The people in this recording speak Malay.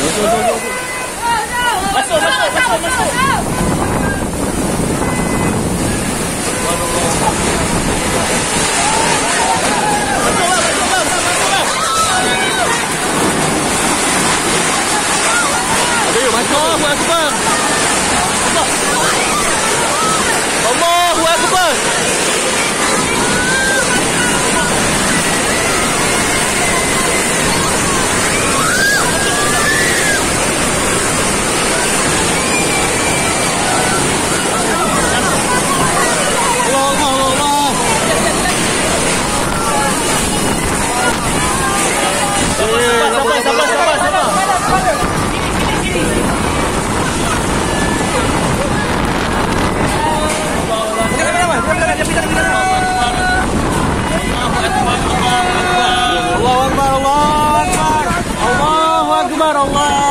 Masuk, masuk, masuk, masuk. Ayo, masuk. Akbar. Allahu subhanallah